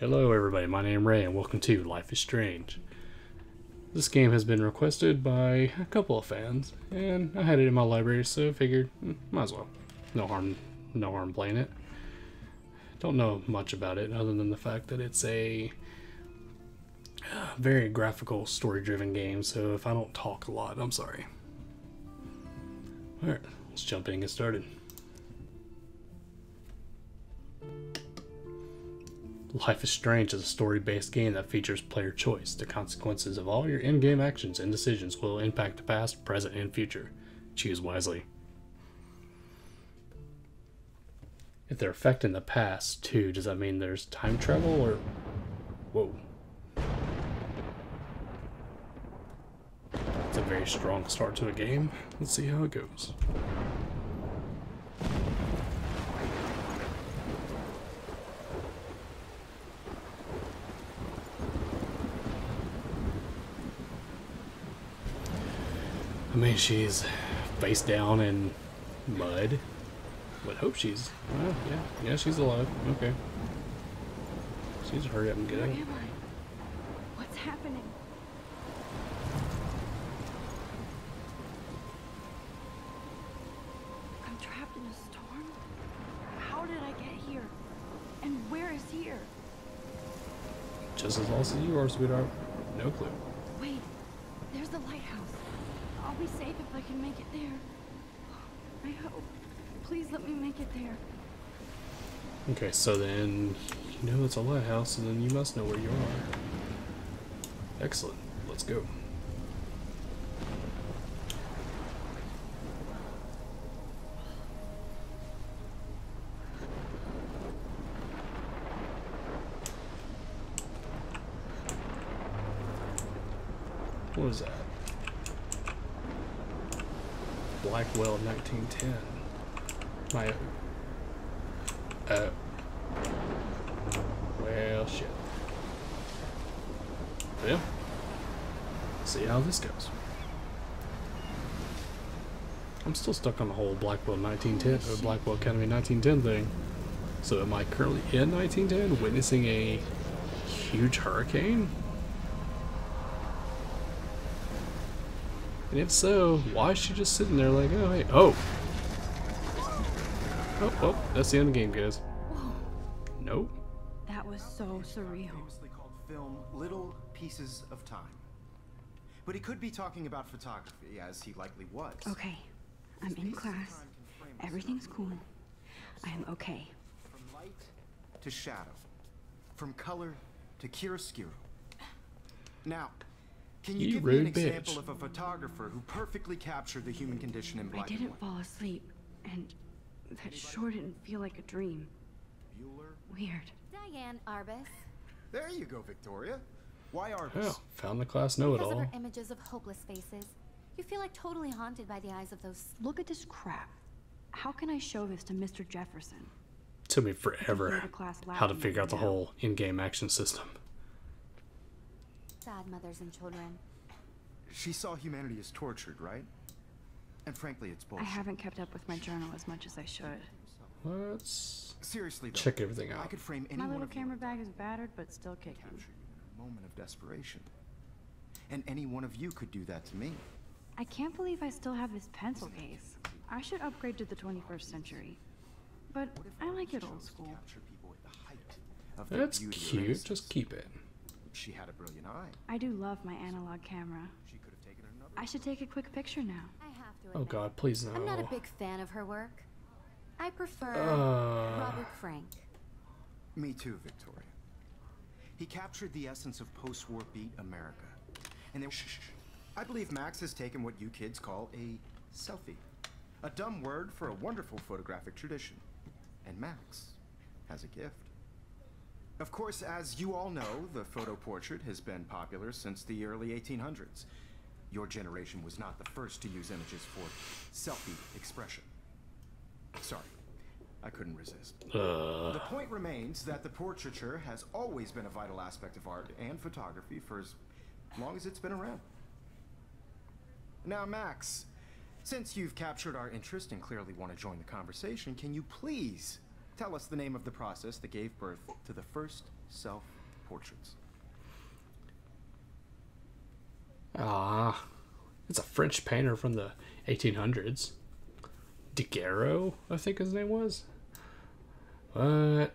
Hello everybody, my name is Ray and welcome to Life is Strange. This game has been requested by a couple of fans, and I had it in my library, so I figured, mm, might as well. No harm, no harm playing it. Don't know much about it other than the fact that it's a uh, very graphical, story-driven game, so if I don't talk a lot, I'm sorry. Alright, let's jump in and get started. Life is Strange is a story based game that features player choice. The consequences of all your in game actions and decisions will impact the past, present, and future. Choose wisely. If they're affecting the past too, does that mean there's time travel or. Whoa. It's a very strong start to a game. Let's see how it goes. I mean, she's face down in mud. Would hope she's. Well, yeah, yeah, she's alive. Okay. She's hurry up and get Where out. am I? What's happening? I'm trapped in a storm? How did I get here? And where is here? Just as lost as you are, sweetheart. No clue. Wait, there's the lighthouse. I'll be safe if I can make it there. I hope. Please let me make it there. Okay, so then you know it's a lighthouse, and then you must know where you are. Excellent. Let's go. What is that? Blackwell 1910. My uh. Well, shit. Well, see how this goes. I'm still stuck on the whole Blackwell 1910 or Blackwell Academy 1910 thing. So am I currently in 1910 witnessing a huge hurricane? And if so, why is she just sitting there like, oh, hey, oh. Oh, oh, that's the end of the game, guys. Whoa, Nope. that was so surreal. famously called film Little Pieces of Time. But he could be talking about photography, as he likely was. Okay, I'm in class. Everything's cool. I'm okay. From light to shadow, from color to chiaroscuro. Now, can you, You give me an rude bitch. example of a photographer who perfectly captured the human condition in I black and didn't white? fall asleep, and that sure didn't feel like a dream. Bueller? Weird. Diane Arbus. There you go, Victoria. Why are Oh, found the class know it Because of all. her images of hopeless faces, you feel like totally haunted by the eyes of those. Look at this crap. How can I show this to Mr. Jefferson? Took me forever to class how to figure out the now. whole in-game action system. Sad mothers and children. She saw humanity as tortured, right? And frankly, it's I haven't kept up with my journal as much as I should. Let's Seriously, though, check everything out. I could frame any My little camera bag is battered, but still kicking. capture you in a moment of desperation. And any one of you could do that to me. I can't believe I still have this pencil case. I should upgrade to the 21st century. But I like it old school. Capture people at the height of their That's cute. Just keep it. She had a brilliant eye. I do love my analog camera. She could have taken another. I should take a quick picture now. I have to Oh admit, God, please no. I'm not a big fan of her work. I prefer Uh, Robert Frank. Me too, Victoria. He captured the essence of post-war beat America. And then, shh, shh, shh. I believe Max has taken what you kids call a selfie. A dumb word for a wonderful photographic tradition. And Max has a gift. Of course, as you all know, the photo portrait has been popular since the early 1800s. Your generation was not the first to use images for selfie expression. Sorry, I couldn't resist. uh, The point remains that the portraiture has always been a vital aspect of art and photography for as long as it's been around. Now, Max, since you've captured our interest and clearly want to join the conversation, can you please tell us the name of the process that gave birth to the first self-portraits. Ah, it's a French painter from the 1800s. Daguerreau, I think his name was. What?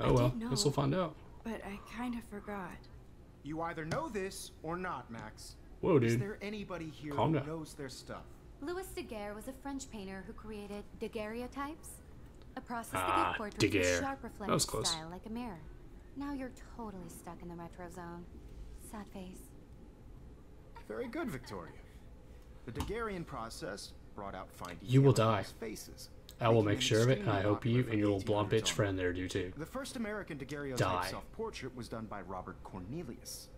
Oh well, did guess we'll find out. But I kind of forgot. You either know this or not, Max. Whoa, Is dude. there anybody here Calm who down. knows their stuff? Louis Daguerre was a French painter who created daguerreotypes, a process Ah, that gave portraits Daguerre. with sharp That was reflective style like a mirror. Now you're totally stuck in the retro zone. Sad face. Very good, Victoria. The Daguerrean process brought out fine You will die. faces. I will make sure of it, and I hope you and your little blonde bitch on. friend there do too. The first American daguerreotype self-portrait was done by Robert Cornelius.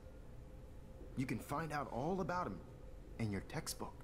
You can find out all about him in your textbook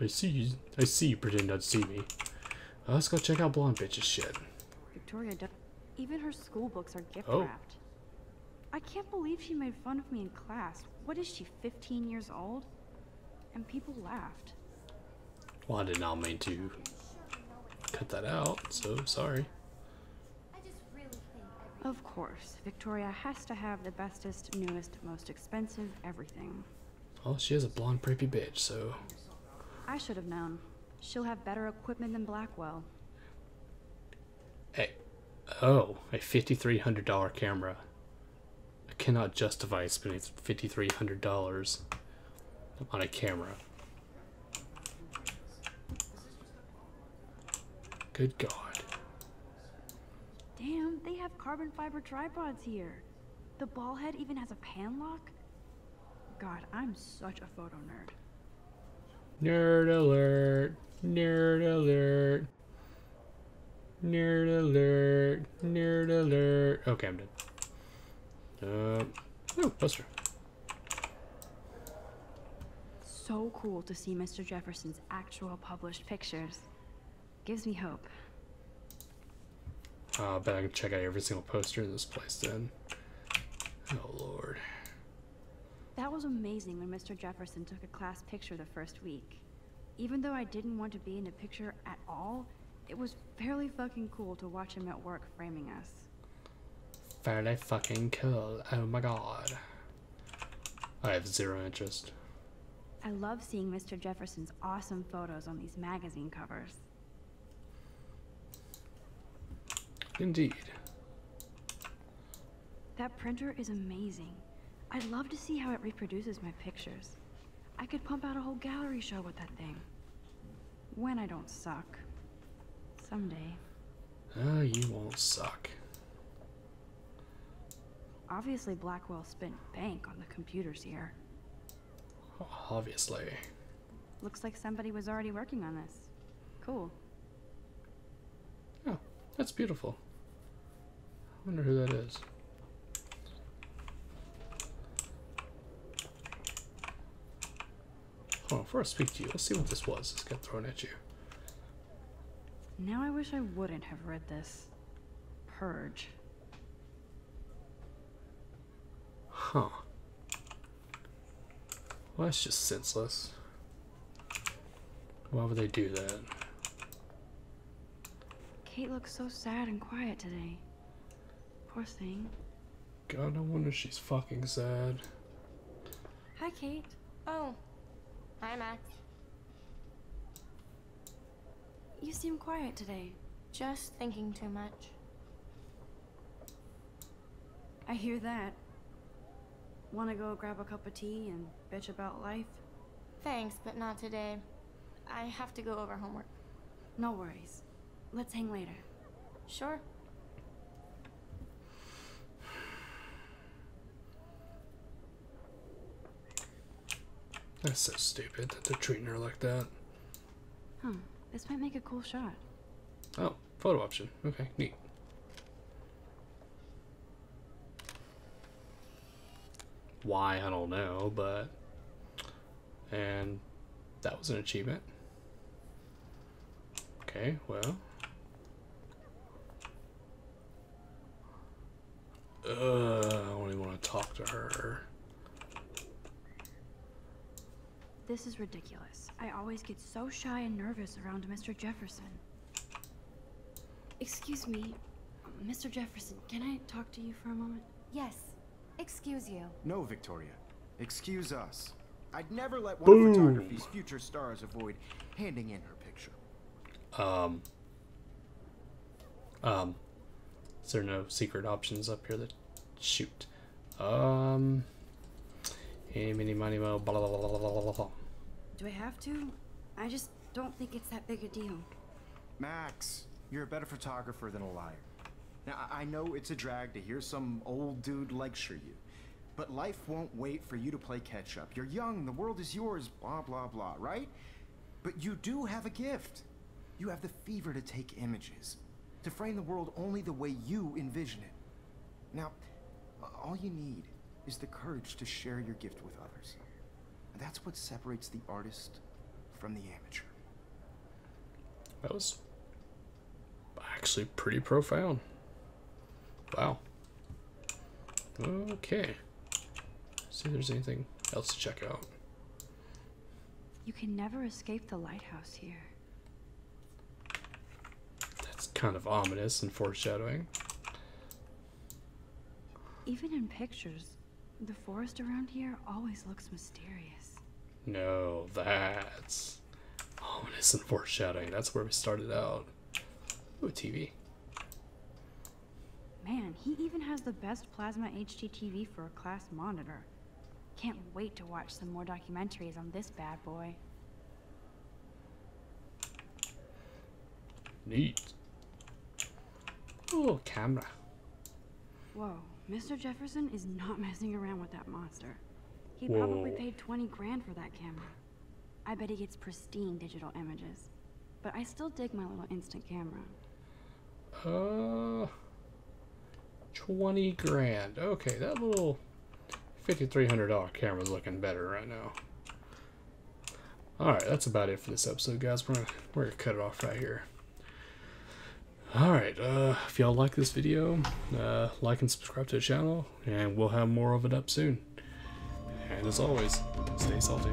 I see you. I see you pretend not to see me. Uh, let's go check out blonde bitch's shit. Victoria, even her school books are gift Oh. wrapped. I can't believe she made fun of me in class. What is she, 15 years old? And people laughed. Well, I did not mean to cut that out, so sorry. I just really think Of course, Victoria has to have the bestest, newest, most expensive everything. Well, she is a blonde, preppy bitch, so I should have known. She'll have better equipment than Blackwell. Hey, oh, a fifty-three hundred dollar camera. I cannot justify spending fifty-three hundred dollars on a camera. Good God! Damn, they have carbon fiber tripods here. The ball head even has a pan lock? God, I'm such a photo nerd. Nerd alert! Nerd alert! Nerd alert! Nerd alert! Okay, I'm done. Uh, oh, poster. So cool to see Mr. Jefferson's actual published pictures. Gives me hope. Uh, I bet I can check out every single poster in this place then. Oh lord. That was amazing when Mr. Jefferson took a class picture the first week. Even though I didn't want to be in the picture at all, it was fairly fucking cool to watch him at work framing us. Fairly fucking cool. Oh my god. I have zero interest. I love seeing Mr. Jefferson's awesome photos on these magazine covers. Indeed. That printer is amazing. I'd love to see how it reproduces my pictures. I could pump out a whole gallery show with that thing. When I don't suck. Someday. Ah, you won't suck. Obviously, Blackwell spent bank on the computers here. Obviously. Looks like somebody was already working on this. Cool. Oh, that's beautiful. I wonder who that is. Hold on, before I speak to you, let's see what this was. This got thrown at you. Now I wish I wouldn't have read this. Purge. Huh. Well, that's just senseless. Why would they do that? Kate looks so sad and quiet today. Poor thing. God, no wonder she's fucking sad. Hi, Kate. Oh. Hi, Max. You seem quiet today. Just thinking too much. I hear that. Wanna go grab a cup of tea and bitch about life? Thanks, but not today. I have to go over homework. No worries. Let's hang later. Sure. That's so stupid that they're treating her like that. Huh. This might make a cool shot. Oh, photo option. Okay, neat. Why, I don't know, but... And that was an achievement. Okay, well... Uh, I don't even want to talk to her. This is ridiculous. I always get so shy and nervous around Mr. Jefferson. Excuse me, Mr. Jefferson, can I talk to you for a moment? Yes. Excuse you. No, Victoria. Excuse us. I'd never let one Boom. of photography's future stars avoid handing in her picture. Um. Um. Is there no secret options up here that shoot? Um. Any, mini, money, mo, blah, blah, blah, blah, blah, blah, blah. Do I have to? I just don't think it's that big a deal. Max, you're a better photographer than a liar. Now, I know it's a drag to hear some old dude lecture you, but life won't wait for you to play catch up. You're young, the world is yours, blah, blah, blah, right? But you do have a gift. You have the fever to take images, to frame the world only the way you envision it. Now, all you need is the courage to share your gift with others. That's what separates the artist from the amateur. That was actually pretty profound. Wow. Okay. See if there's anything else to check out. You can never escape the lighthouse here. That's kind of ominous and foreshadowing. Even in pictures, the forest around here always looks mysterious. No, that's ominous and foreshadowing. That's where we started out. Ooh, TV. Man, he even has the best plasma HDTV for a class monitor. Can't wait to watch some more documentaries on this bad boy. Neat. Oh, camera. Whoa, Mr. Jefferson is not messing around with that monster. He probably paid 20 grand for that camera. I bet he gets pristine digital images. But I still dig my little instant camera. Uh, 20 grand. Okay, that little $5,300 camera's looking better right now. Alright, that's about it for this episode, guys. We're gonna, we're gonna cut it off right here. Alright, uh, if y'all like this video, uh, like and subscribe to the channel, and we'll have more of it up soon. And as always, stay salty.